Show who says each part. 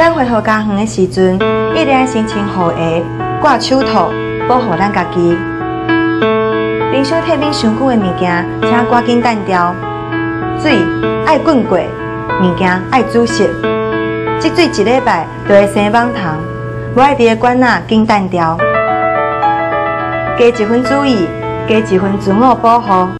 Speaker 1: 咱回到家园的时阵，一定要心情好下，挂手套，保护咱家己。冰箱体冰上久的物件，请赶紧淡掉。水爱滚过，物件爱煮熟，积水一礼拜就会生蚊虫。无爱滴的管仔紧淡掉。加一分注意，加一分自我保护。